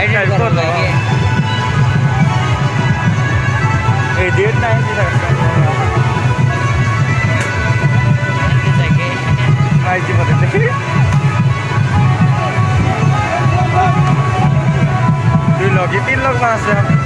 anh này luôn vâng, rồi. để đến đây thì là này chỉ một cái Đi lò cái tin lắc ra xem.